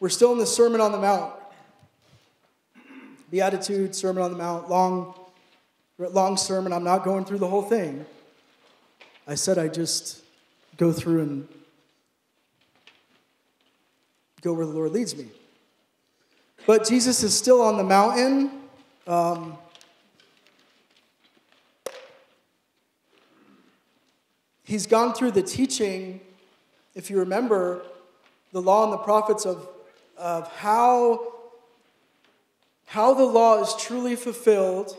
We're still in the Sermon on the Mount. Beatitude, Sermon on the Mount, long, long sermon. I'm not going through the whole thing. I said I just go through and go where the Lord leads me. But Jesus is still on the mountain. Um, he's gone through the teaching, if you remember, the law and the prophets of, of how, how the law is truly fulfilled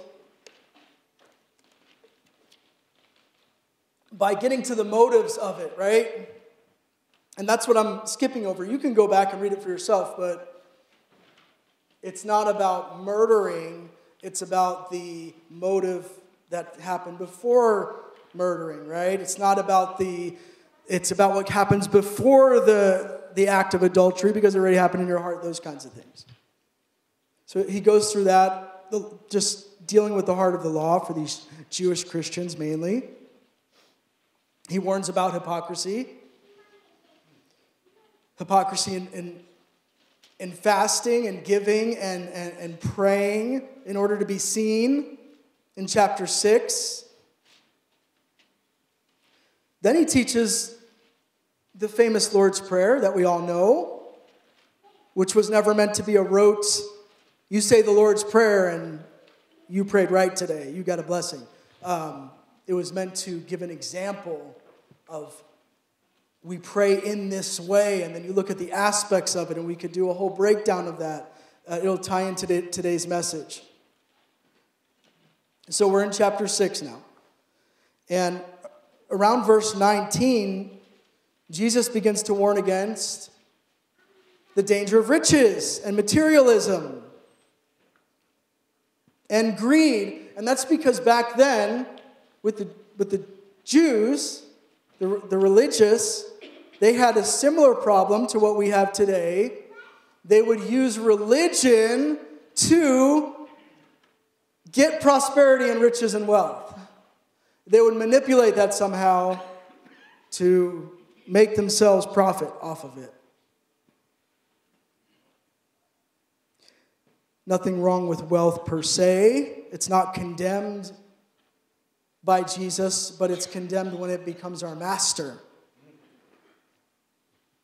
by getting to the motives of it, right? And that's what I'm skipping over. You can go back and read it for yourself, but it's not about murdering, it's about the motive that happened before murdering, right? It's not about the it's about what happens before the the act of adultery because it already happened in your heart, those kinds of things. So he goes through that just dealing with the heart of the law for these Jewish Christians mainly. He warns about hypocrisy. Hypocrisy in, in, in fasting and giving and, and, and praying in order to be seen in chapter 6. Then he teaches the famous Lord's Prayer that we all know, which was never meant to be a rote, you say the Lord's Prayer and you prayed right today, you got a blessing. Um, it was meant to give an example of we pray in this way, and then you look at the aspects of it, and we could do a whole breakdown of that. Uh, it'll tie into today's message. So we're in chapter 6 now. And around verse 19, Jesus begins to warn against the danger of riches and materialism and greed. And that's because back then, with the, with the Jews, the, the religious, they had a similar problem to what we have today. They would use religion to get prosperity and riches and wealth. They would manipulate that somehow to make themselves profit off of it. Nothing wrong with wealth per se. It's not condemned by Jesus, but it's condemned when it becomes our master.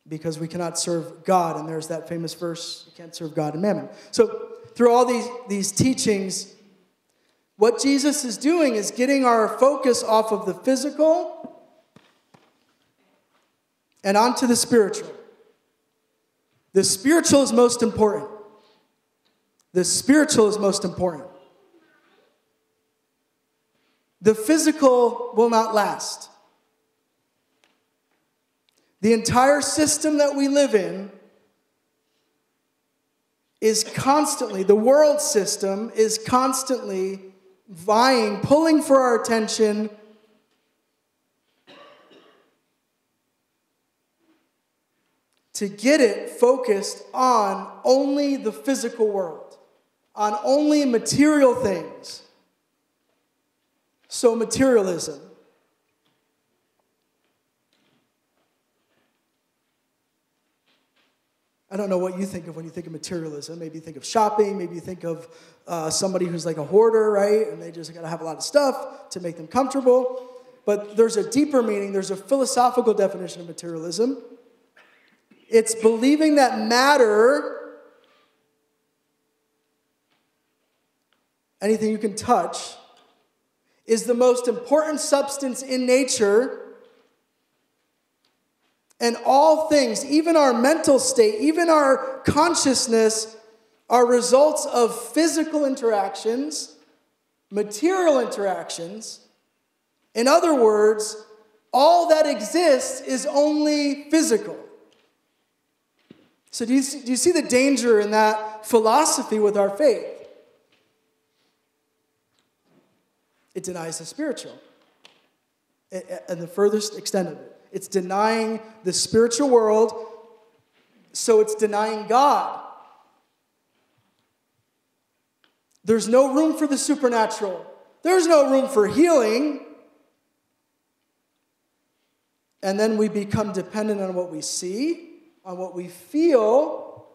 Because we cannot serve God, and there's that famous verse you can't serve God and mammon. So, through all these, these teachings, what Jesus is doing is getting our focus off of the physical and onto the spiritual. The spiritual is most important. The spiritual is most important. The physical will not last. The entire system that we live in is constantly, the world system is constantly vying, pulling for our attention. To get it focused on only the physical world, on only material things. So, materialism. I don't know what you think of when you think of materialism. Maybe you think of shopping. Maybe you think of uh, somebody who's like a hoarder, right? And they just got to have a lot of stuff to make them comfortable. But there's a deeper meaning, there's a philosophical definition of materialism. It's believing that matter, anything you can touch, is the most important substance in nature. And all things, even our mental state, even our consciousness, are results of physical interactions, material interactions. In other words, all that exists is only physical. So, do you, see, do you see the danger in that philosophy with our faith? it denies the spiritual. And the furthest extent of it, it's denying the spiritual world, so it's denying God. There's no room for the supernatural, there's no room for healing. And then we become dependent on what we see, on what we feel,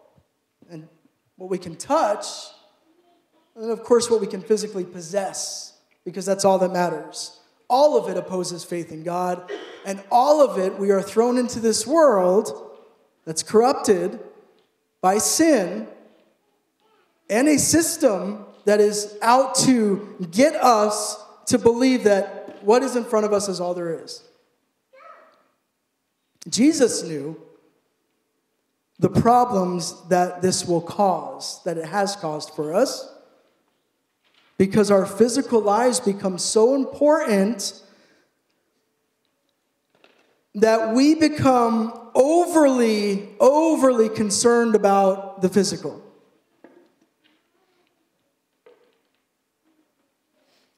and what we can touch, and of course, what we can physically possess, because that's all that matters. All of it opposes faith in God, and all of it, we are thrown into this world that's corrupted by sin and a system that is out to get us to believe that what is in front of us is all there is. Jesus knew the problems that this will cause, that it has caused for us, because our physical lives become so important that we become overly, overly concerned about the physical.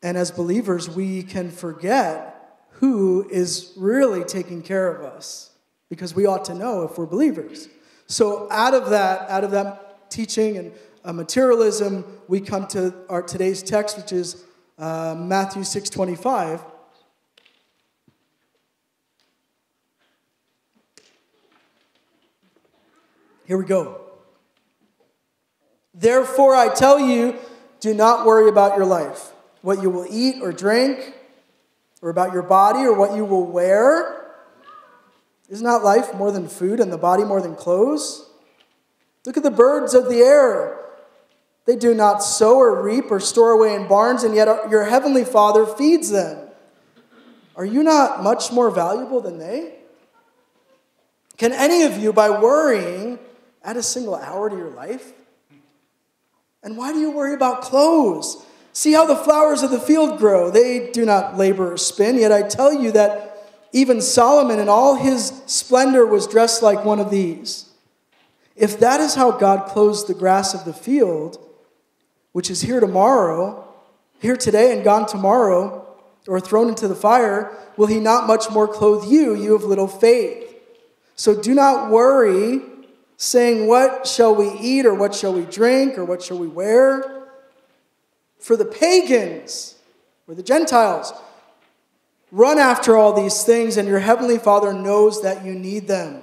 And as believers, we can forget who is really taking care of us because we ought to know if we're believers. So out of that, out of that teaching and uh, materialism, we come to our today's text, which is uh, Matthew 6:25. Here we go. Therefore, I tell you, do not worry about your life what you will eat or drink, or about your body or what you will wear? Is not life more than food and the body more than clothes? Look at the birds of the air. They do not sow or reap or store away in barns, and yet your heavenly Father feeds them. Are you not much more valuable than they? Can any of you, by worrying, add a single hour to your life? And why do you worry about clothes? See how the flowers of the field grow. They do not labor or spin, yet I tell you that even Solomon in all his splendor was dressed like one of these. If that is how God clothes the grass of the field, which is here tomorrow, here today and gone tomorrow, or thrown into the fire, will he not much more clothe you, you of little faith? So do not worry, saying, What shall we eat, or what shall we drink, or what shall we wear? for the pagans or the Gentiles. Run after all these things, and your heavenly Father knows that you need them.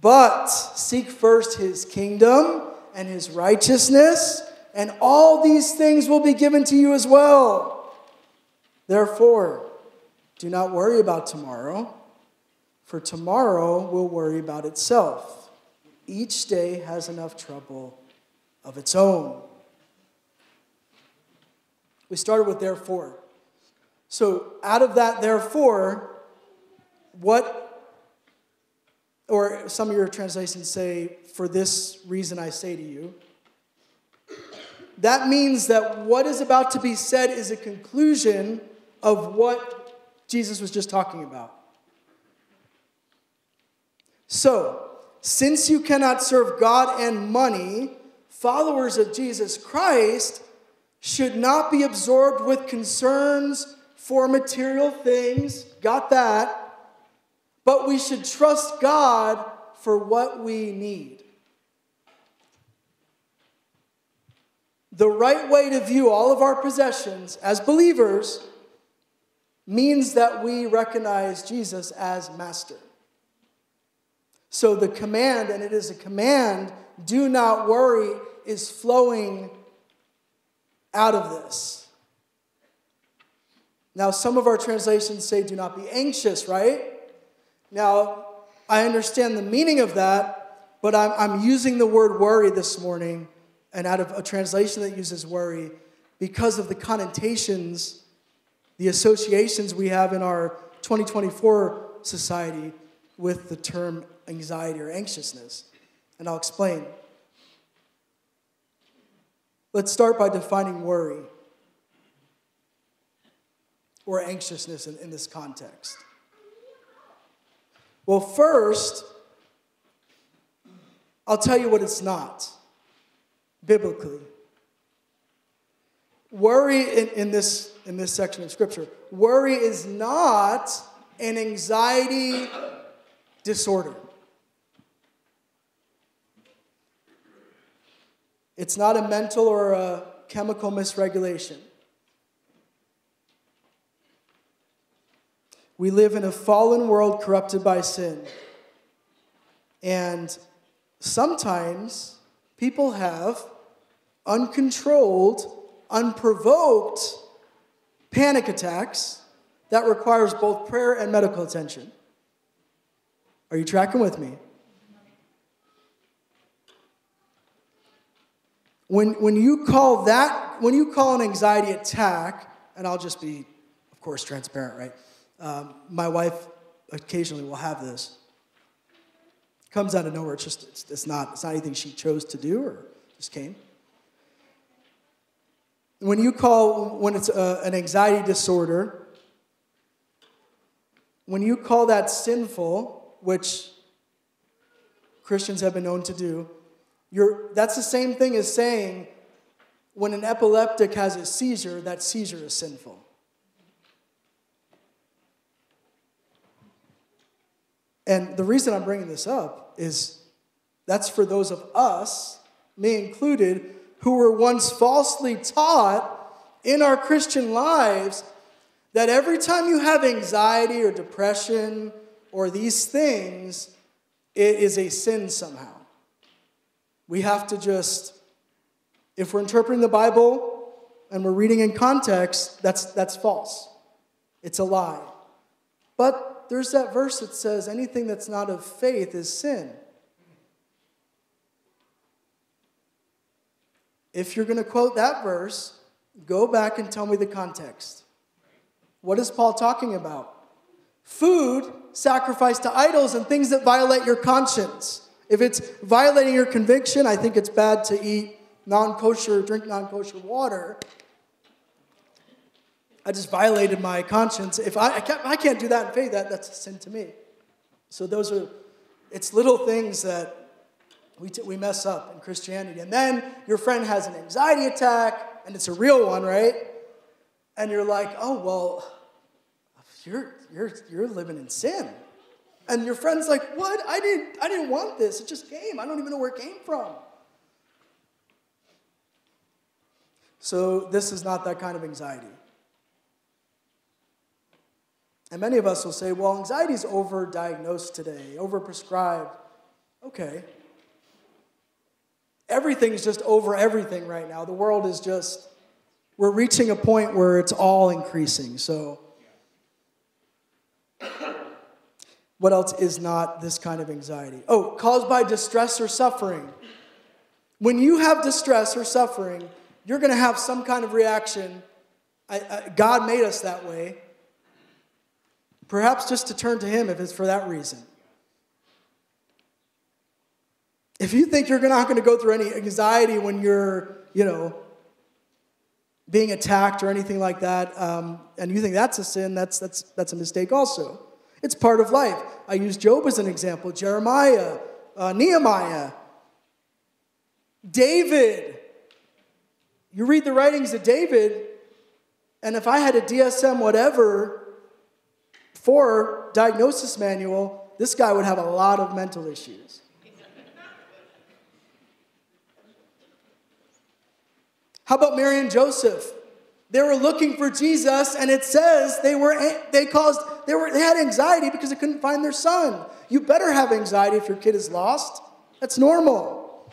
But seek first his kingdom and his righteousness, and all these things will be given to you as well. Therefore, do not worry about tomorrow, for tomorrow will worry about itself. Each day has enough trouble of its own. We started with therefore. So, out of that therefore, what, or some of your translations say, for this reason I say to you, that means that what is about to be said is a conclusion of what Jesus was just talking about. So, since you cannot serve God and money, followers of Jesus Christ should not be absorbed with concerns for material things. Got that? But we should trust God for what we need. The right way to view all of our possessions as believers means that we recognize Jesus as master. So the command, and it is a command, do not worry, is flowing out of this. Now, some of our translations say, do not be anxious, right? Now, I understand the meaning of that, but I'm, I'm using the word worry this morning, and out of a translation that uses worry, because of the connotations, the associations we have in our 2024 society with the term anxiety or anxiousness. And I'll explain. Let's start by defining worry or anxiousness in, in this context. Well, first, I'll tell you what it's not biblically. Worry in, in, this, in this section of Scripture, worry is not an anxiety disorder. It's not a mental or a chemical misregulation. We live in a fallen world corrupted by sin. And sometimes people have uncontrolled, unprovoked panic attacks that requires both prayer and medical attention. Are you tracking with me? When, when you call that, when you call an anxiety attack, and I'll just be, of course, transparent, right? Um, my wife occasionally will have this. Comes out of nowhere. It's just, it's, it's, not, it's not anything she chose to do or just came. When you call, when it's a, an anxiety disorder, when you call that sinful, which Christians have been known to do, you're, that's the same thing as saying when an epileptic has a seizure, that seizure is sinful. And the reason I'm bringing this up is that's for those of us, me included, who were once falsely taught in our Christian lives that every time you have anxiety or depression or these things, it is a sin somehow. We have to just, if we're interpreting the Bible and we're reading in context, that's, that's false. It's a lie. But there's that verse that says anything that's not of faith is sin. If you're going to quote that verse, go back and tell me the context. What is Paul talking about? Food sacrificed to idols and things that violate your conscience. If it's violating your conviction, I think it's bad to eat non kosher, drink non kosher water. I just violated my conscience. If I, I, can't, I can't do that in faith, that, that's a sin to me. So those are, it's little things that we, t- we mess up in Christianity. And then your friend has an anxiety attack, and it's a real one, right? And you're like, oh, well, you're, you're, you're living in sin. And your friend's like, what? I didn't, I didn't want this. It just came. I don't even know where it came from. So this is not that kind of anxiety. And many of us will say, well, anxiety is overdiagnosed today, overprescribed. Okay. Everything's just over everything right now. The world is just, we're reaching a point where it's all increasing. So What else is not this kind of anxiety? Oh, caused by distress or suffering. When you have distress or suffering, you're going to have some kind of reaction. I, I, God made us that way. Perhaps just to turn to Him if it's for that reason. If you think you're not going to go through any anxiety when you're, you know, being attacked or anything like that, um, and you think that's a sin, that's, that's, that's a mistake also. It's part of life. I use Job as an example, Jeremiah, uh, Nehemiah, David. You read the writings of David, and if I had a DSM whatever for diagnosis manual, this guy would have a lot of mental issues. How about Mary and Joseph? They were looking for Jesus, and it says they were they caused they were they had anxiety because they couldn't find their son. You better have anxiety if your kid is lost. That's normal.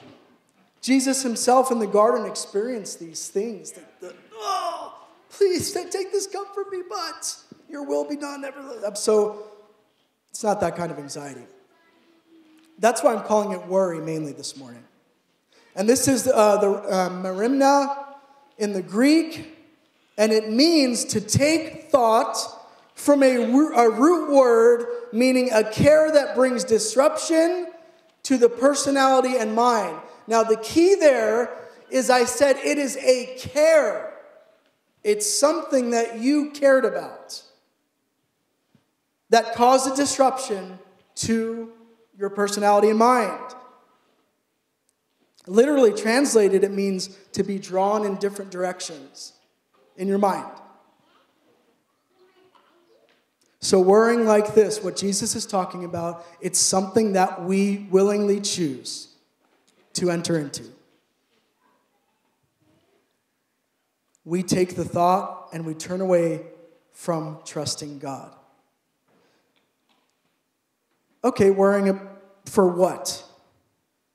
Jesus himself in the garden experienced these things. The, oh, please take this cup from me, but your will be done. Never. So it's not that kind of anxiety. That's why I'm calling it worry mainly this morning. And this is uh, the uh, merimna in the Greek, and it means to take thought from a, a root word meaning a care that brings disruption to the personality and mind. Now, the key there is I said it is a care, it's something that you cared about that caused a disruption to your personality and mind. Literally translated, it means to be drawn in different directions in your mind. So, worrying like this, what Jesus is talking about, it's something that we willingly choose to enter into. We take the thought and we turn away from trusting God. Okay, worrying for what?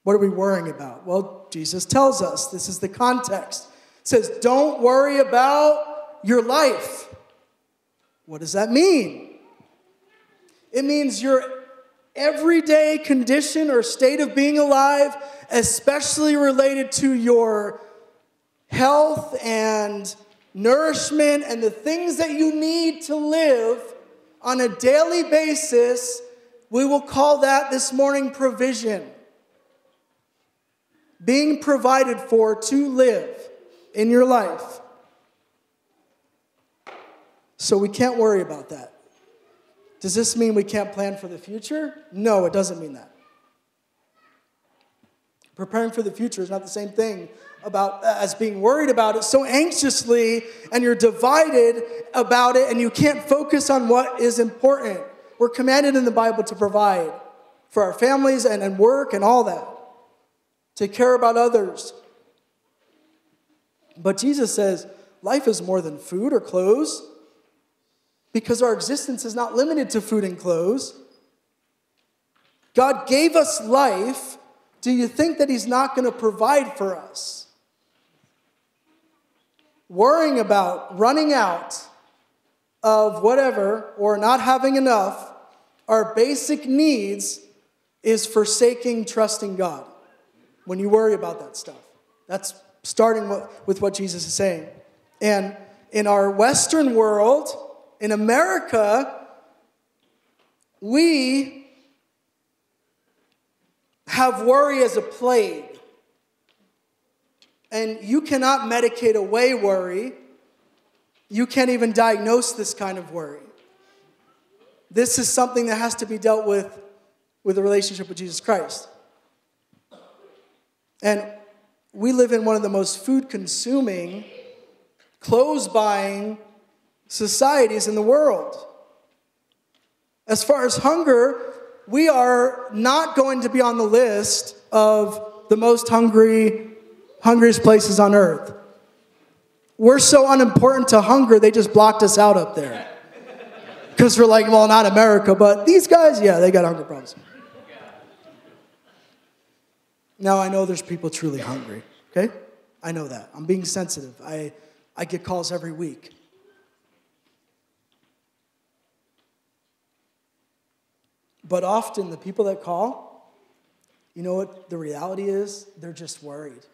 What are we worrying about? Well, Jesus tells us this is the context. It says, Don't worry about your life. What does that mean? It means your everyday condition or state of being alive, especially related to your health and nourishment and the things that you need to live on a daily basis, we will call that this morning provision. Being provided for to live in your life. So we can't worry about that. Does this mean we can't plan for the future? No, it doesn't mean that. Preparing for the future is not the same thing about as being worried about it so anxiously and you're divided about it and you can't focus on what is important. We're commanded in the Bible to provide for our families and, and work and all that, to care about others. But Jesus says life is more than food or clothes because our existence is not limited to food and clothes. God gave us life. Do you think that He's not going to provide for us? Worrying about running out of whatever or not having enough, our basic needs is forsaking trusting God when you worry about that stuff. That's starting with what Jesus is saying. And in our Western world, in America, we have worry as a plague. And you cannot medicate away worry. You can't even diagnose this kind of worry. This is something that has to be dealt with with a relationship with Jesus Christ. And we live in one of the most food consuming, clothes buying, societies in the world. As far as hunger, we are not going to be on the list of the most hungry, hungriest places on earth. We're so unimportant to hunger, they just blocked us out up there. Because we're like, well, not America, but these guys, yeah, they got hunger problems. Now, I know there's people truly hungry, okay? I know that. I'm being sensitive. I, I get calls every week. But often the people that call, you know what the reality is? They're just worried.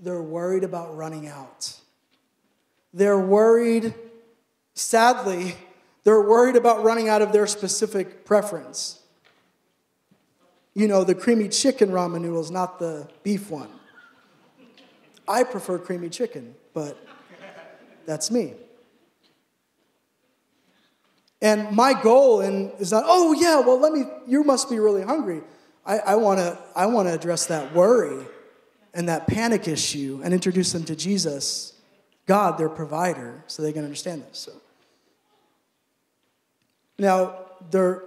They're worried about running out. They're worried, sadly, they're worried about running out of their specific preference. You know, the creamy chicken ramen noodles, not the beef one. I prefer creamy chicken, but that's me. And my goal in, is not, oh, yeah, well, let me, you must be really hungry. I, I want to I wanna address that worry and that panic issue and introduce them to Jesus, God, their provider, so they can understand this. So. Now, there,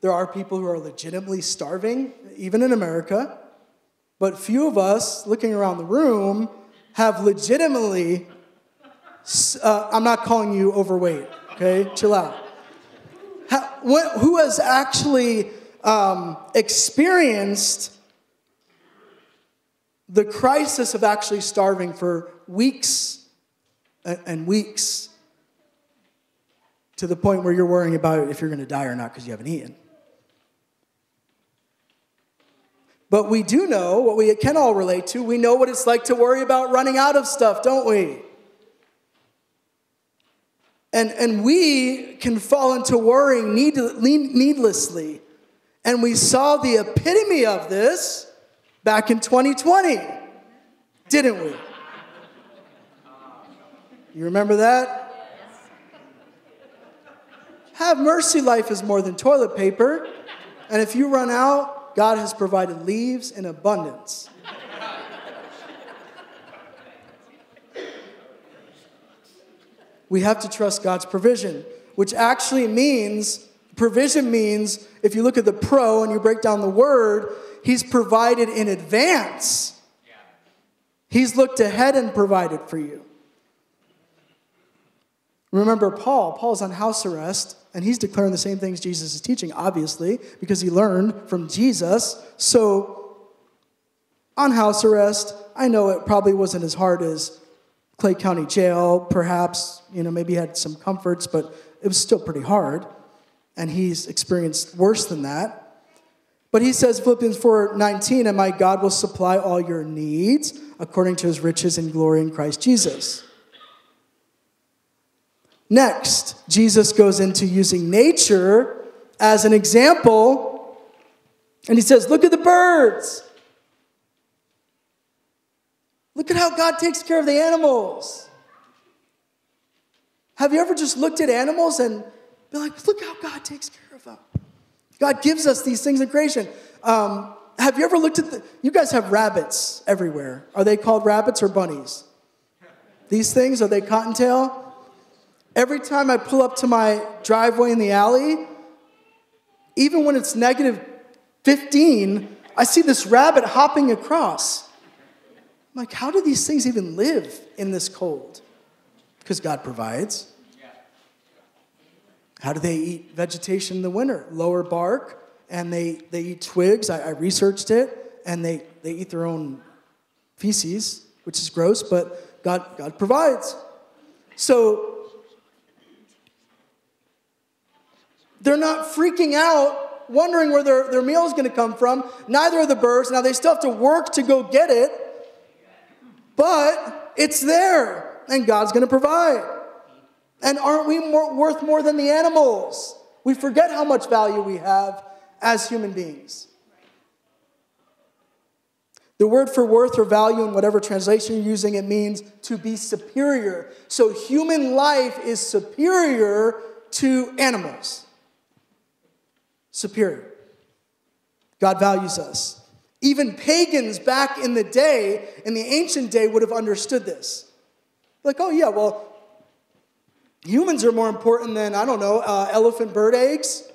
there are people who are legitimately starving, even in America, but few of us looking around the room have legitimately, uh, I'm not calling you overweight okay? Chill out. What, who has actually um, experienced the crisis of actually starving for weeks and weeks to the point where you're worrying about if you're going to die or not because you haven't eaten? But we do know what we can all relate to. We know what it's like to worry about running out of stuff, don't we? And, and we can fall into worrying need, needlessly. And we saw the epitome of this back in 2020, didn't we? You remember that? Have mercy, life is more than toilet paper. And if you run out, God has provided leaves in abundance. we have to trust God's provision, which actually means provision means if you look at the pro and you break down the word, he's provided in advance. He's looked ahead and provided for you. Remember Paul, Paul's on house arrest and he's declaring the same things Jesus is teaching obviously because he learned from Jesus. So on house arrest. I know it probably wasn't as hard as Clay County Jail, perhaps, you know, maybe had some comforts, but it was still pretty hard. And he's experienced worse than that. But he says, Philippians 4 19, and my God will supply all your needs according to his riches and glory in Christ Jesus. Next, Jesus goes into using nature as an example, and he says, Look at the birds. Look at how God takes care of the animals. Have you ever just looked at animals and be like, Look how God takes care of them? God gives us these things in creation. Um, have you ever looked at the, you guys have rabbits everywhere. Are they called rabbits or bunnies? These things, are they cottontail? Every time I pull up to my driveway in the alley, even when it's negative 15, I see this rabbit hopping across. I'm like, how do these things even live in this cold? Because God provides. How do they eat vegetation in the winter? Lower bark, and they, they eat twigs. I, I researched it, and they, they eat their own feces, which is gross, but God, God provides. So they're not freaking out, wondering where their, their meal is going to come from. Neither are the birds. Now, they still have to work to go get it, but it's there, and God's going to provide. And aren't we more, worth more than the animals? We forget how much value we have as human beings. The word for worth or value, in whatever translation you're using, it means to be superior. So human life is superior to animals. Superior. God values us. Even pagans back in the day, in the ancient day, would have understood this. Like, oh, yeah, well, humans are more important than, I don't know, uh, elephant bird eggs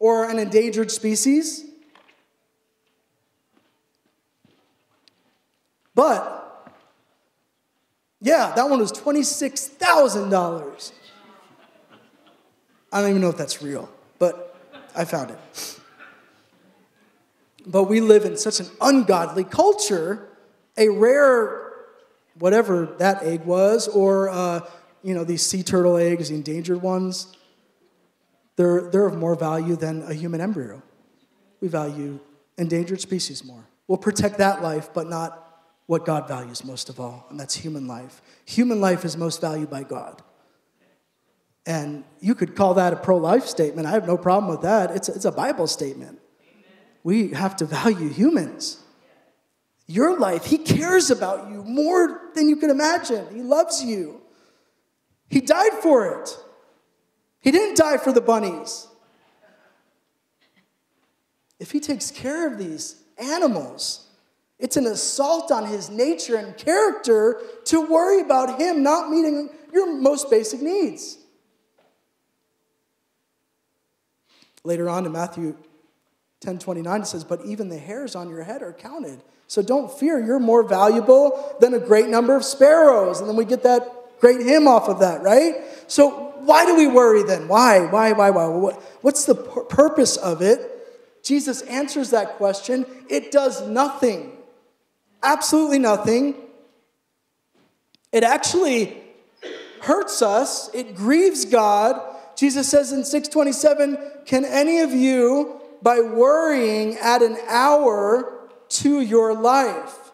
or an endangered species. But, yeah, that one was $26,000. I don't even know if that's real, I found it. But we live in such an ungodly culture, a rare, whatever that egg was, or uh, you know, these sea turtle eggs, the endangered ones, they're, they're of more value than a human embryo. We value endangered species more. We'll protect that life, but not what God values most of all, and that's human life. Human life is most valued by God. And you could call that a pro life statement. I have no problem with that. It's it's a Bible statement. We have to value humans. Your life, He cares about you more than you can imagine. He loves you. He died for it. He didn't die for the bunnies. If he takes care of these animals, it's an assault on his nature and character to worry about him not meeting your most basic needs. Later on in Matthew 10 29, it says, But even the hairs on your head are counted. So don't fear, you're more valuable than a great number of sparrows. And then we get that great hymn off of that, right? So why do we worry then? Why? Why? Why? Why? What's the purpose of it? Jesus answers that question. It does nothing. Absolutely nothing. It actually hurts us. It grieves God. Jesus says in 627, Can any of you, by worrying, add an hour to your life?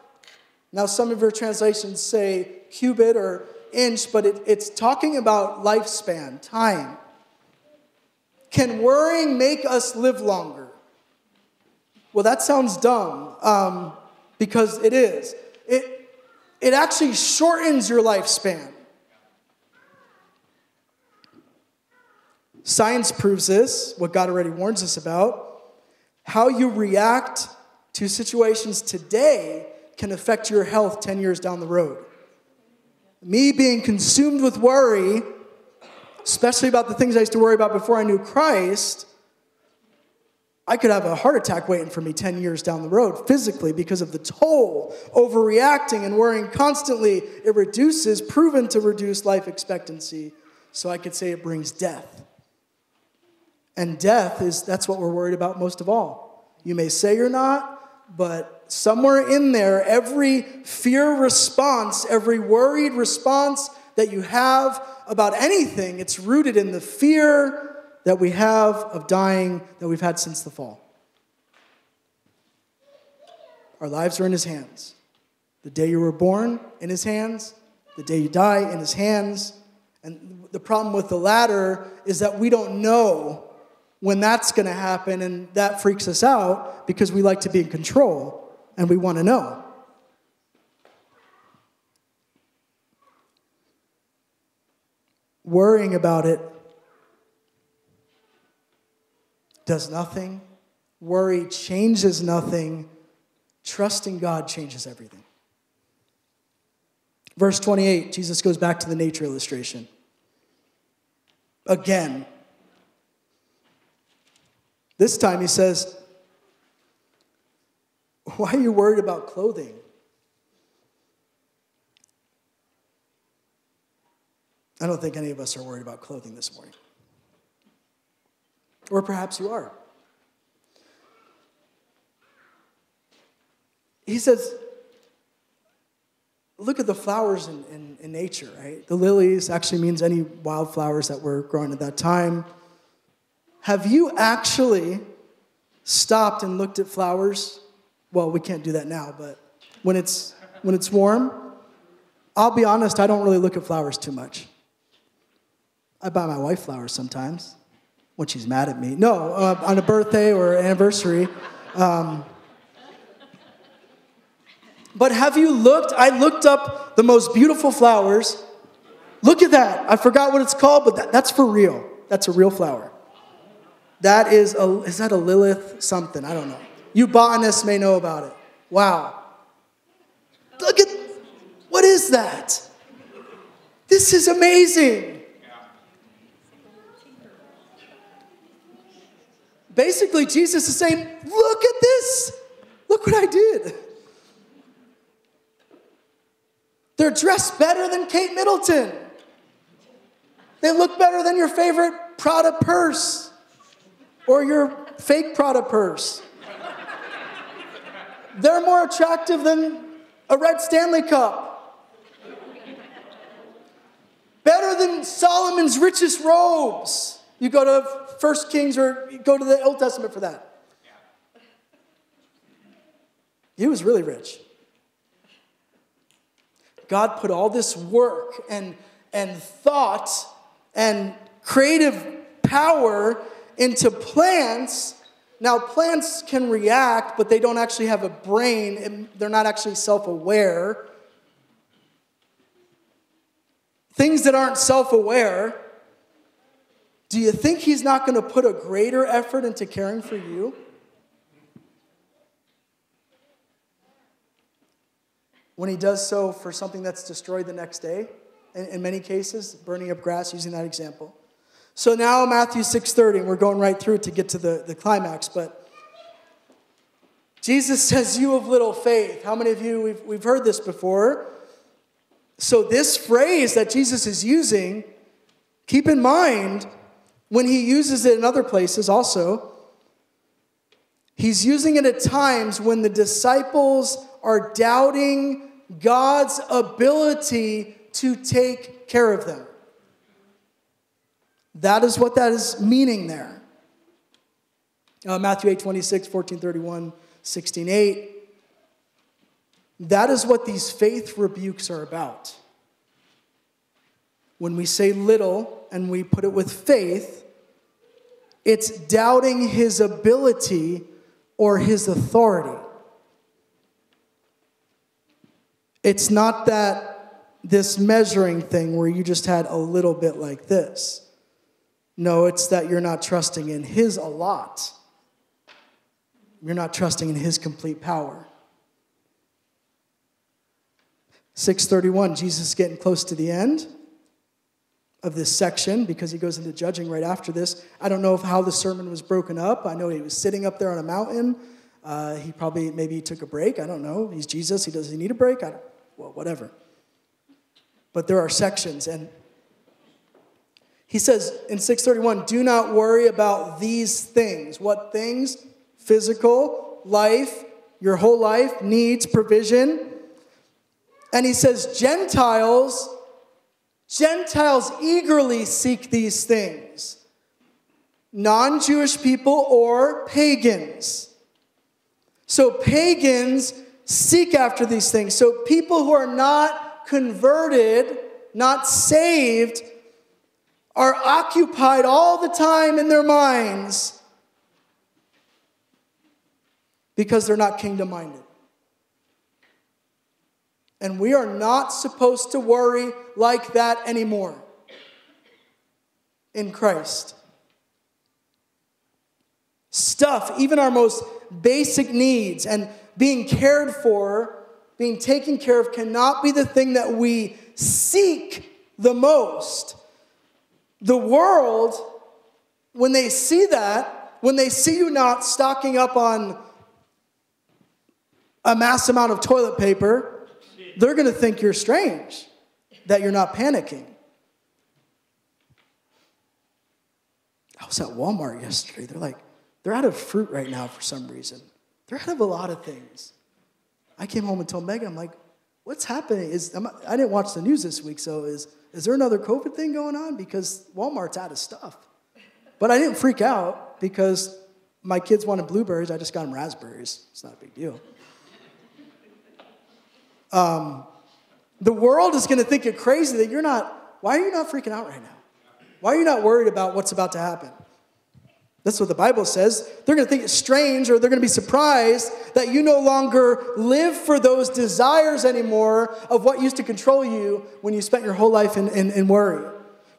Now, some of your translations say cubit or inch, but it, it's talking about lifespan, time. Can worrying make us live longer? Well, that sounds dumb um, because it is. It, it actually shortens your lifespan. Science proves this, what God already warns us about. How you react to situations today can affect your health 10 years down the road me being consumed with worry, especially about the things I used to worry about before I knew Christ, I could have a heart attack waiting for me 10 years down the road physically because of the toll. Overreacting and worrying constantly, it reduces, proven to reduce life expectancy. So I could say it brings death. And death is, that's what we're worried about most of all. You may say you're not, but somewhere in there, every fear response, every worried response that you have about anything, it's rooted in the fear that we have of dying that we've had since the fall. Our lives are in His hands. The day you were born, in His hands. The day you die, in His hands. And the problem with the latter is that we don't know when that's going to happen, and that freaks us out because we like to be in control and we want to know. Worrying about it does nothing. Worry changes nothing. Trusting God changes everything. Verse 28, Jesus goes back to the nature illustration. Again. This time he says, Why are you worried about clothing? I don't think any of us are worried about clothing this morning. Or perhaps you are. He says, look at the flowers in, in, in, nature, right? The lilies actually means any wildflowers that were growing at that time. Have you actually stopped and looked at flowers? Well, we can't do that now, but when it's, when it's warm, I'll be honest, I don't really look at flowers too much. I buy my wife flowers sometimes when she's mad at me. No, uh, on a birthday or anniversary. Um, but have you looked? I looked up the most beautiful flowers. Look at that. I forgot what it's called, but that, that's for real. That's a real flower. That is a, is that a Lilith something? I don't know. You botanists may know about it. Wow. Look at, what is that? This is amazing. Basically, Jesus is saying, Look at this. Look what I did. They're dressed better than Kate Middleton. They look better than your favorite Prada purse or your fake Prada purse. They're more attractive than a red Stanley Cup. Better than Solomon's richest robes. You go to First Kings or go to the Old Testament for that. He was really rich. God put all this work and, and thought and creative power into plants. Now, plants can react, but they don't actually have a brain, they're not actually self aware. Things that aren't self aware, do you think He's not going to put a greater effort into caring for you? when he does so for something that's destroyed the next day, in, in many cases, burning up grass, using that example. So now Matthew 6.30, and we're going right through to get to the, the climax, but Jesus says, you of little faith. How many of you, we've, we've heard this before. So this phrase that Jesus is using, keep in mind, when he uses it in other places also, he's using it at times when the disciples are doubting God's ability to take care of them. That is what that is meaning there. Uh, Matthew 8 26, 14 31, 16 8. That is what these faith rebukes are about. When we say little and we put it with faith, it's doubting his ability or his authority. It's not that this measuring thing where you just had a little bit like this. No, it's that you're not trusting in His a lot. You're not trusting in His complete power. 631, Jesus is getting close to the end of this section because he goes into judging right after this. I don't know how the sermon was broken up. I know he was sitting up there on a mountain. Uh, he probably, maybe he took a break. I don't know. He's Jesus. He does he need a break? I well, whatever. But there are sections, and he says in 631 do not worry about these things. What things? Physical, life, your whole life, needs, provision. And he says, Gentiles, Gentiles eagerly seek these things. Non Jewish people or pagans. So pagans seek after these things. So people who are not converted, not saved, are occupied all the time in their minds because they're not kingdom minded. And we are not supposed to worry like that anymore in Christ. Stuff, even our most basic needs and being cared for, being taken care of, cannot be the thing that we seek the most. The world, when they see that, when they see you not stocking up on a mass amount of toilet paper, they're going to think you're strange, that you're not panicking. I was at Walmart yesterday. They're like, they're out of fruit right now for some reason. They're out of a lot of things. I came home and told Megan, I'm like, what's happening? Is I'm, I did not watch the news this week, so is, is there another COVID thing going on? Because Walmart's out of stuff. But I didn't freak out because my kids wanted blueberries. I just got them raspberries. It's not a big deal. Um, the world is going to think you're crazy that you're not. Why are you not freaking out right now? Why are you not worried about what's about to happen? That's what the Bible says. They're going to think it's strange or they're going to be surprised that you no longer live for those desires anymore of what used to control you when you spent your whole life in, in, in worry.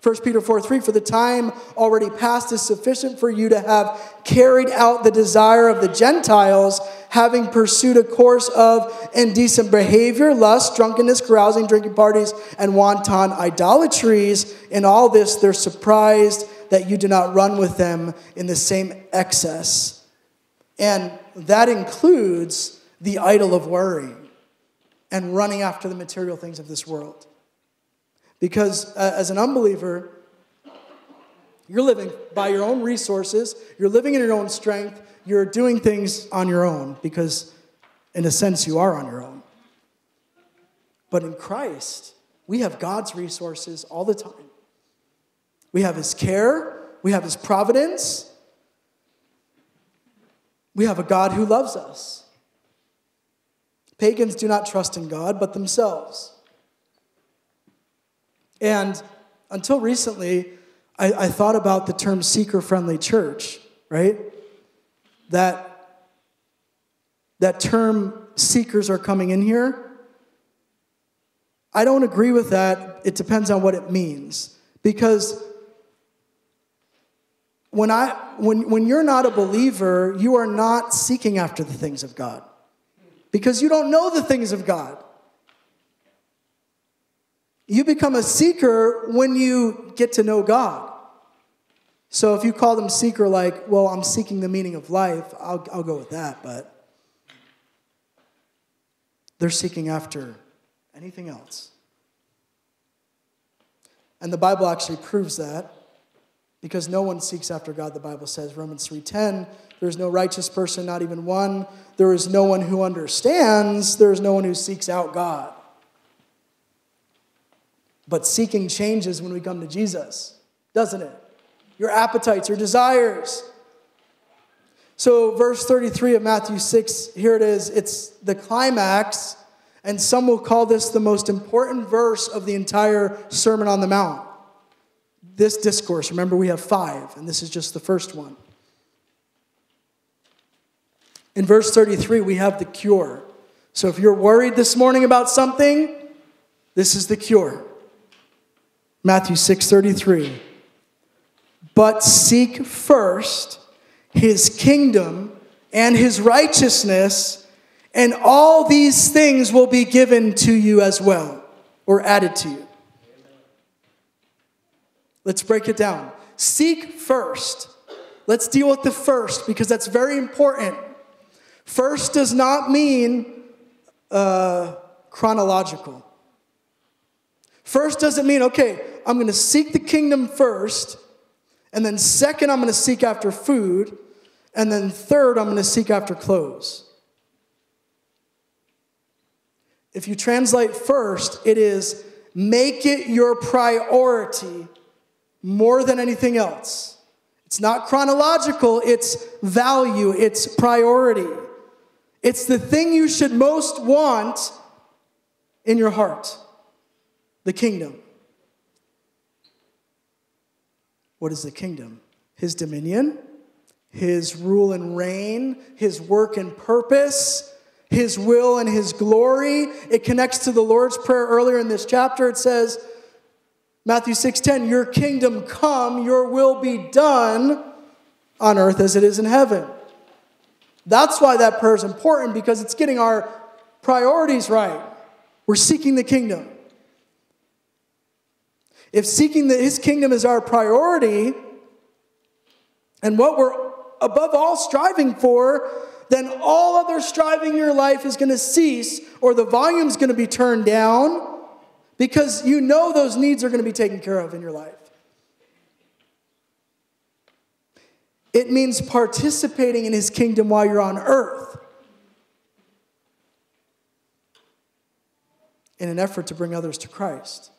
1 Peter 4 3, for the time already past is sufficient for you to have carried out the desire of the Gentiles, having pursued a course of indecent behavior, lust, drunkenness, carousing, drinking parties, and wanton idolatries. In all this, they're surprised that you do not run with them in the same excess. And that includes the idol of worry and running after the material things of this world. Because uh, as an unbeliever, you're living by your own resources, you're living in your own strength, you're doing things on your own because, in a sense, you are on your own. But in Christ, we have God's resources all the time. We have His care, we have His providence, we have a God who loves us. Pagans do not trust in God, but themselves. And until recently, I, I thought about the term seeker friendly church, right? That, that term seekers are coming in here. I don't agree with that. It depends on what it means. Because when, I, when, when you're not a believer, you are not seeking after the things of God. Because you don't know the things of God. You become a seeker when you get to know God. So if you call them seeker, like, well, I'm seeking the meaning of life, I'll, I'll go with that, but they're seeking after anything else. And the Bible actually proves that because no one seeks after God, the Bible says, Romans 3:10, there's no righteous person, not even one. There is no one who understands, there is no one who seeks out God. But seeking changes when we come to Jesus, doesn't it? Your appetites, your desires. So, verse 33 of Matthew 6, here it is. It's the climax, and some will call this the most important verse of the entire Sermon on the Mount. This discourse, remember, we have five, and this is just the first one. In verse 33, we have the cure. So, if you're worried this morning about something, this is the cure. Matthew 6:33. But seek first his kingdom and his righteousness, and all these things will be given to you as well, or added to you. Let's break it down. Seek first. Let's deal with the first because that's very important. First does not mean uh, chronological. First doesn't mean, okay, I'm going to seek the kingdom first, and then second, I'm going to seek after food, and then third, I'm going to seek after clothes. If you translate first, it is make it your priority more than anything else. It's not chronological, it's value, it's priority. It's the thing you should most want in your heart the kingdom. What is the kingdom? His dominion, his rule and reign, his work and purpose, his will and his glory. It connects to the Lord's Prayer earlier in this chapter. It says, Matthew 6:10, "Your kingdom come, your will be done on earth as it is in heaven." That's why that prayer is important because it's getting our priorities right. We're seeking the kingdom. If seeking the, his kingdom is our priority and what we're above all striving for, then all other striving in your life is going to cease or the volume's going to be turned down because you know those needs are going to be taken care of in your life. It means participating in his kingdom while you're on earth in an effort to bring others to Christ.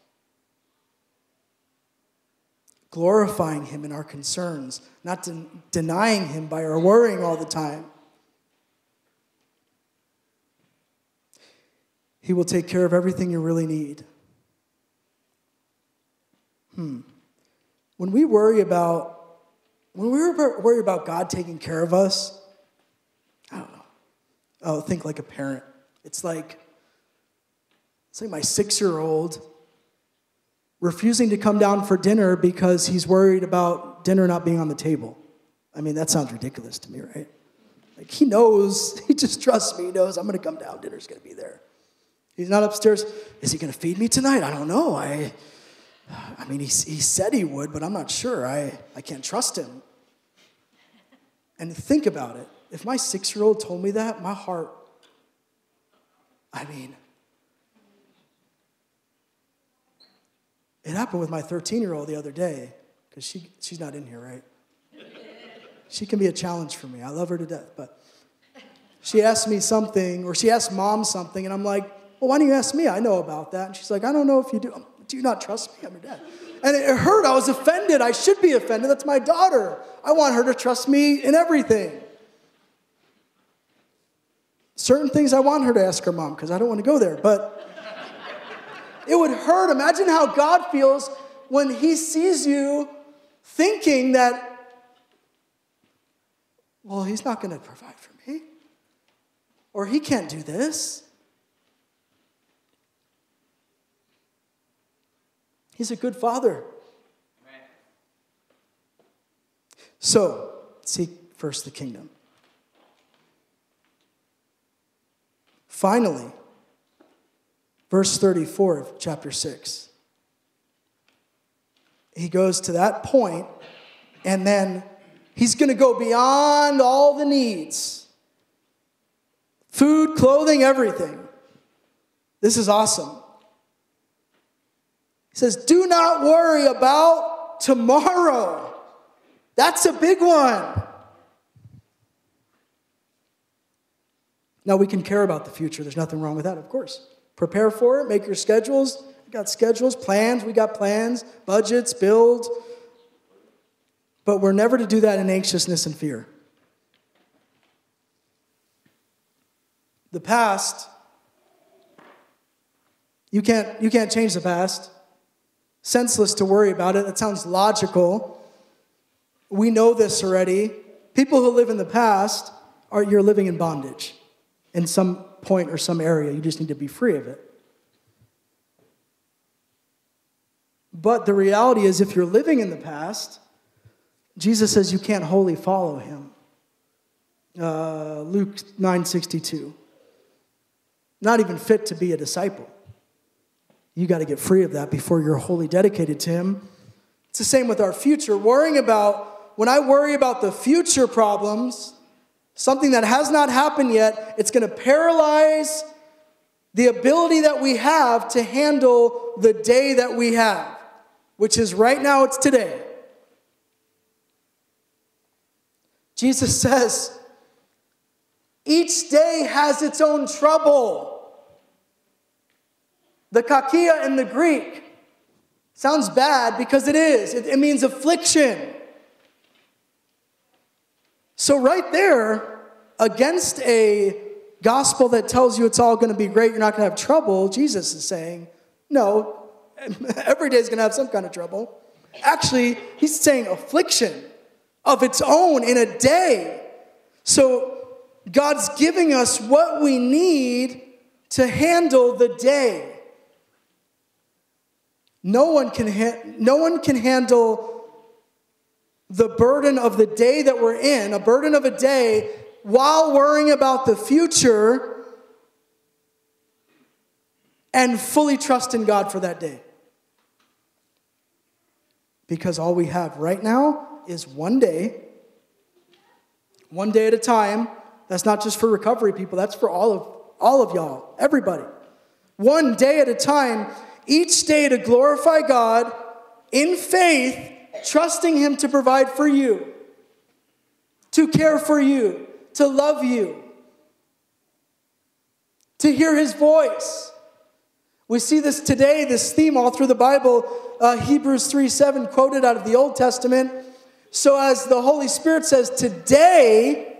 Glorifying him in our concerns, not de- denying him by our worrying all the time. He will take care of everything you really need. Hmm. When we worry about, when we worry about God taking care of us, I don't know. I'll think like a parent. It's like, it's like my six year old refusing to come down for dinner because he's worried about dinner not being on the table. I mean, that sounds ridiculous to me, right? Like he knows, he just trusts me, he knows I'm gonna come down, dinner's gonna be there. He's not upstairs. Is he gonna feed me tonight? I don't know. I I mean, he, he said he would, but I'm not sure. I, I can't trust him. And think about it. If my six year old told me that, my heart, I mean, it happened with my 13 year old the other day, because she, she's not in here, right? She can be a challenge for me. I love her to death, but she asked me something, or she asked mom something, and I'm like, well, why don't you ask me? I know about that. And she's like, I don't know if you do. Do you not trust me? I'm your dad. And it hurt. I was offended. I should be offended. That's my daughter. I want her to trust me in everything. Certain things I want her to ask her mom because I don't want to go there. But it would hurt. Imagine how God feels when he sees you thinking that, well, he's not going to provide for me, or he can't do this. He's a good father. So, seek first the kingdom. Finally, verse 34 of chapter 6. He goes to that point, and then he's going to go beyond all the needs food, clothing, everything. This is awesome says, Do not worry about tomorrow. That's a big one. Now, we can care about the future. There's nothing wrong with that, of course. Prepare for it, make your schedules. We got schedules, plans, we got plans, budgets, build. But we're never to do that in anxiousness and fear. The past, you can't, you can't change the past senseless to worry about it. That sounds logical. We know this already. People who live in the past are you're living in bondage in some point or some area. You just need to be free of it. But the reality is, if you're living in the past, Jesus says you can't wholly follow him. Uh, Luke 9:62. Not even fit to be a disciple. You got to get free of that before you're wholly dedicated to Him. It's the same with our future. Worrying about, when I worry about the future problems, something that has not happened yet, it's going to paralyze the ability that we have to handle the day that we have, which is right now, it's today. Jesus says, each day has its own trouble. The kakia in the Greek sounds bad because it is, it, it means affliction. So, right there, against a gospel that tells you it's all going to be great, you're not going to have trouble, Jesus is saying, no, every day is going to have some kind of trouble. Actually, he's saying affliction of its own in a day. So, God's giving us what we need to handle the day. No one can, ha- no one can handle the burden of the day that we're in, a burden of a day, while worrying about the future and fully trust in God for that day. Because all we have right now is one day, one day at a time. That's not just for recovery people, that's for all of, all of y'all, everybody. One day at a time, each day to glorify God in faith, trusting Him to provide for you, to care for you, to love you, to hear His voice. We see this today, this theme all through the Bible. Uh, Hebrews 3 7, quoted out of the Old Testament. So, as the Holy Spirit says, today,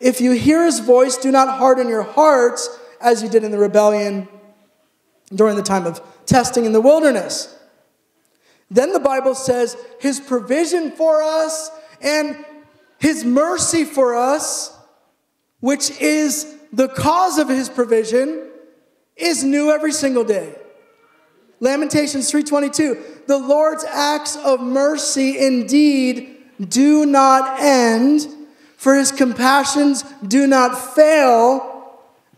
if you hear His voice, do not harden your hearts as you did in the rebellion during the time of testing in the wilderness. Then the Bible says his provision for us and his mercy for us, which is the cause of his provision, is new every single day. Lamentations 3:22 The Lord's acts of mercy indeed do not end for his compassions do not fail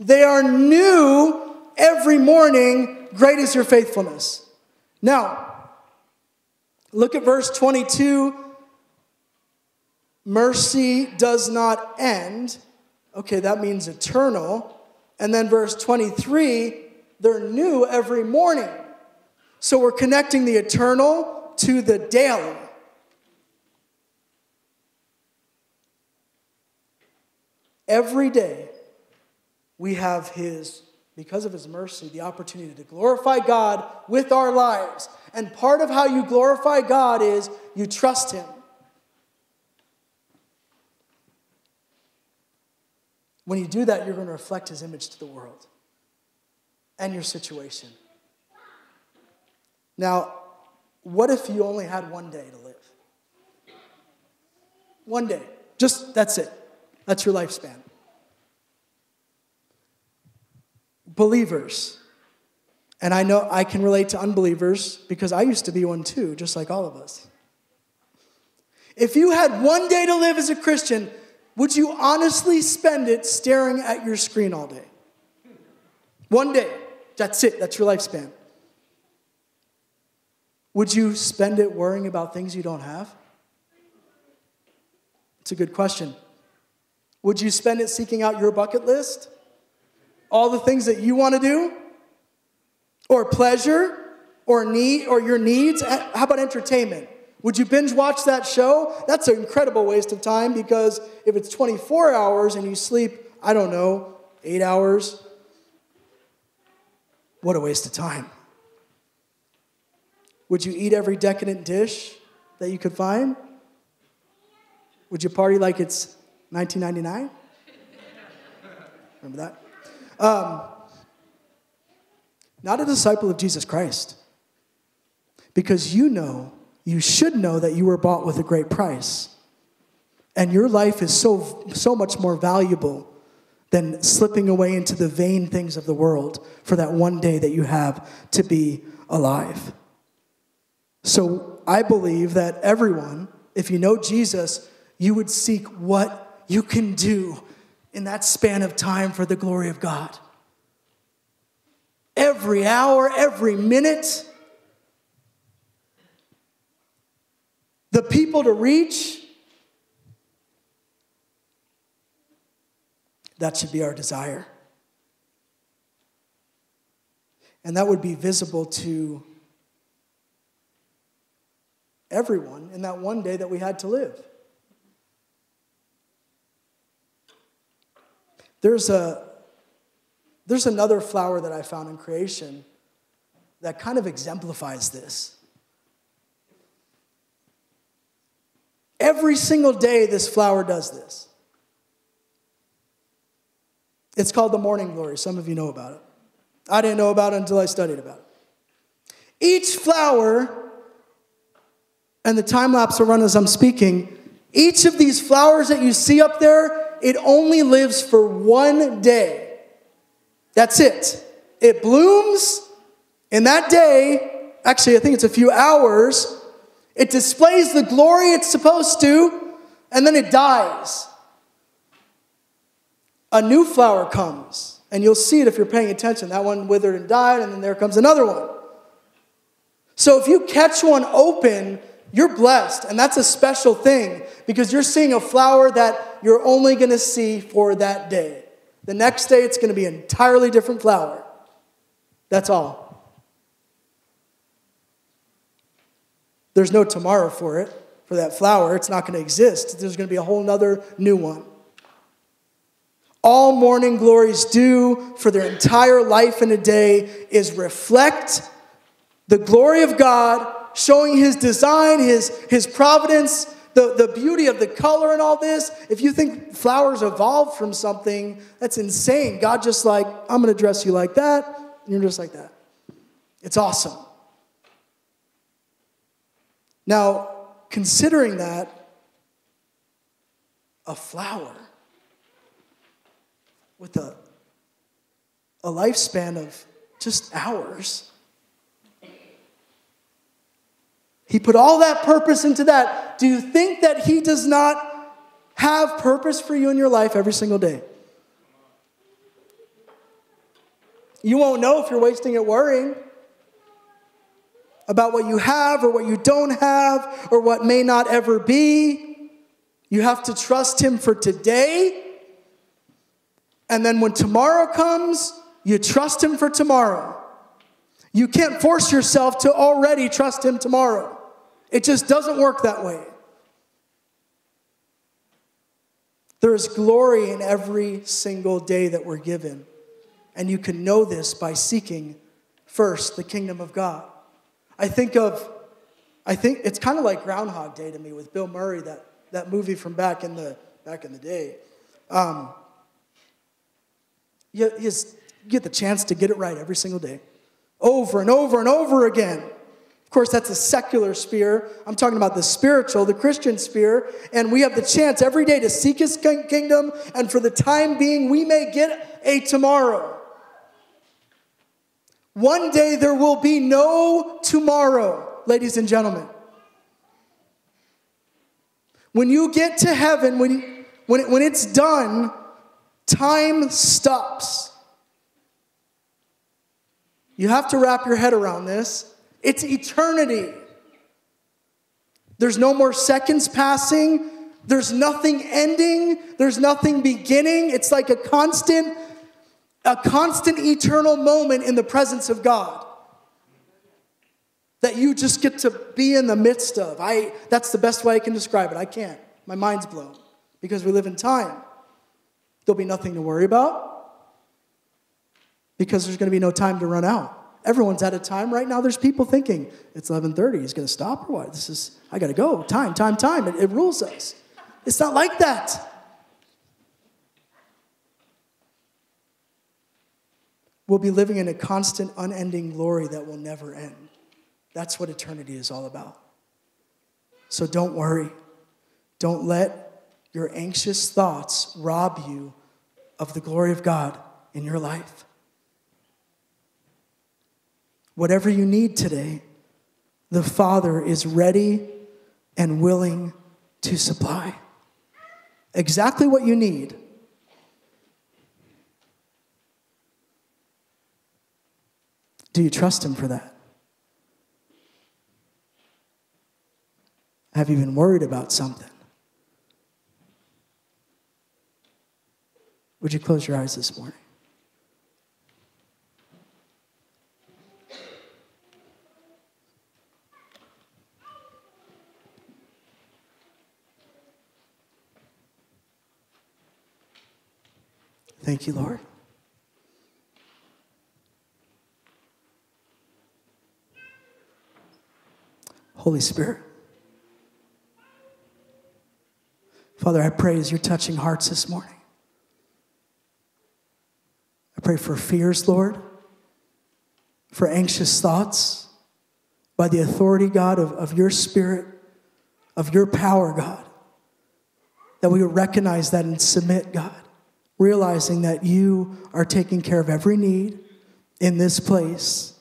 they are new every morning great is your faithfulness now Look at verse 22. Mercy does not end. Okay, that means eternal. And then verse 23, they're new every morning. So we're connecting the eternal to the daily. Every day, we have His, because of His mercy, the opportunity to glorify God with our lives. And part of how you glorify God is you trust Him. When you do that, you're going to reflect His image to the world and your situation. Now, what if you only had one day to live? One day. Just that's it. That's your lifespan. Believers, and I know I can relate to unbelievers because I used to be one too, just like all of us. If you had one day to live as a Christian, would you honestly spend it staring at your screen all day? One day. That's it. That's your lifespan. Would you spend it worrying about things you don't have? It's a good question. Would you spend it seeking out your bucket list? All the things that you want to do? or pleasure? Or need or your needs? Eh, how about entertainment? Would you binge watch that show? That's an incredible waste of time because if it's 24 hours and you sleep i don't know 8 hours what a waste of time. Would you eat every decadent dish that you could find? Would you party like it's 1999 remember that um, not a disciple of Jesus Christ. Because you know, you should know that you were bought with a great price. And your life is so, so much more valuable than slipping away into the vain things of the world for that one day that you have to be alive. So I believe that everyone, if you know Jesus, you would seek what you can do in that span of time for the glory of God every hour, every minute. The people to reach. That should be our desire. And that would be visible to everyone in that one day that we had to live. There's a there's another flower that I found in creation that kind of exemplifies this. Every single day, this flower does this. It's called the morning glory. Some of you know about it. I didn't know about it until I studied about it. Each flower, and the time lapse will run as I'm speaking, each of these flowers that you see up there, it only lives for one day. That's it. It blooms in that day, actually, I think it's a few hours, it displays the glory it's supposed to, and then it dies. A new flower comes, and you'll see it if you're paying attention. That one withered and died, and then there comes another one. So if you catch one open, you're blessed, and that's a special thing because you're seeing a flower that you're only going to see for that day. The next day, it's going to be an entirely different flower. That's all. There's no tomorrow for it, for that flower. It's not going to exist. There's going to be a whole nother new one. All morning glories do for their entire life in a day is reflect the glory of God, showing His design, His, his providence, the, the beauty of the color and all this. If you think flowers evolved from something, that's insane. God just like, I'm going to dress you like that, and you're just like that. It's awesome. Now, considering that, a flower with a, a lifespan of just hours, he put all that purpose into that. Do you think that he does not have purpose for you in your life every single day? You won't know if you're wasting it worrying about what you have or what you don't have or what may not ever be. You have to trust Him for today. And then when tomorrow comes, you trust Him for tomorrow. You can't force yourself to already trust Him tomorrow. It just doesn't work that way. There is glory in every single day that we're given. And you can know this by seeking first the kingdom of God. I think of, I think it's kind of like Groundhog Day to me with Bill Murray, that, that movie from back in the, back in the day. Um, you, you get the chance to get it right every single day, over and over and over again. Course, that's a secular sphere. I'm talking about the spiritual, the Christian sphere. And we have the chance every day to seek his kingdom, and for the time being, we may get a tomorrow. One day there will be no tomorrow, ladies and gentlemen. When you get to heaven, when, you, when, it, when it's done, time stops. You have to wrap your head around this. It's eternity. There's no more seconds passing. There's nothing ending. There's nothing beginning. It's like a constant a constant eternal moment in the presence of God that you just get to be in the midst of. I, that's the best way I can describe it. I can't. My mind's blown because we live in time. There'll be nothing to worry about because there's going to be no time to run out. Everyone's out of time right now. There's people thinking it's 11:30. He's going to stop or what? This is I got to go. Time, time, time. It, it rules us. It's not like that. We'll be living in a constant, unending glory that will never end. That's what eternity is all about. So don't worry. Don't let your anxious thoughts rob you of the glory of God in your life. Whatever you need today, the Father is ready and willing to supply. Exactly what you need Do you trust Him for that? Have you been worried about something? Would you close your eyes this morning? Thank you, Lord. Holy Spirit. Father, I pray as you're touching hearts this morning. I pray for fears, Lord, for anxious thoughts, by the authority, God, of, of your spirit, of your power, God, that we would recognize that and submit, God, realizing that you are taking care of every need in this place.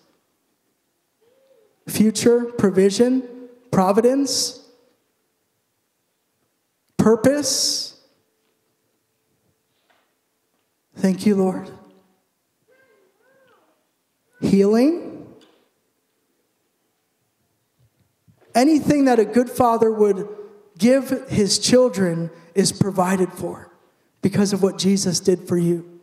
Future, provision, providence, purpose. Thank you, Lord. Healing. Anything that a good father would give his children is provided for because of what Jesus did for you.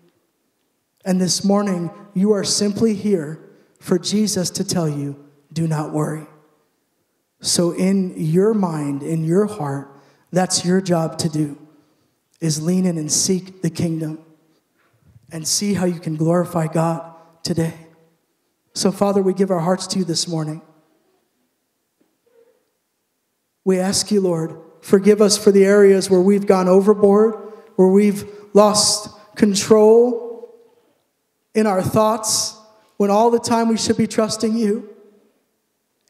And this morning, you are simply here for Jesus to tell you, do not worry. So, in your mind, in your heart, that's your job to do, is lean in and seek the kingdom and see how you can glorify God today. So, Father, we give our hearts to you this morning. We ask you, Lord, forgive us for the areas where we've gone overboard, where we've lost control in our thoughts, when all the time we should be trusting you.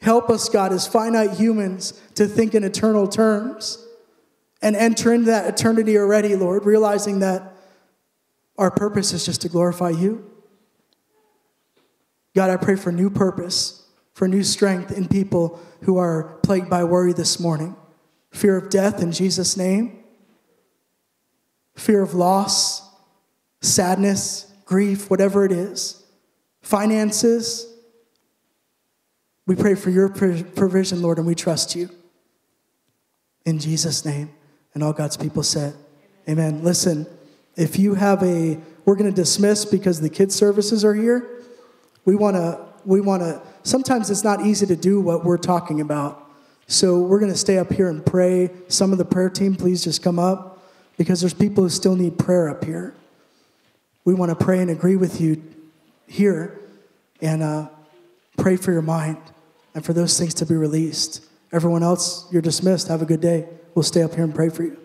Help us, God, as finite humans, to think in eternal terms and enter into that eternity already, Lord, realizing that our purpose is just to glorify you. God, I pray for new purpose, for new strength in people who are plagued by worry this morning. Fear of death in Jesus' name, fear of loss, sadness, grief, whatever it is, finances. We pray for your provision, Lord, and we trust you. In Jesus' name. And all God's people said, Amen. Amen. Listen, if you have a, we're going to dismiss because the kids' services are here. We want to, we want to, sometimes it's not easy to do what we're talking about. So we're going to stay up here and pray. Some of the prayer team, please just come up because there's people who still need prayer up here. We want to pray and agree with you here and uh, pray for your mind and for those things to be released. Everyone else, you're dismissed. Have a good day. We'll stay up here and pray for you.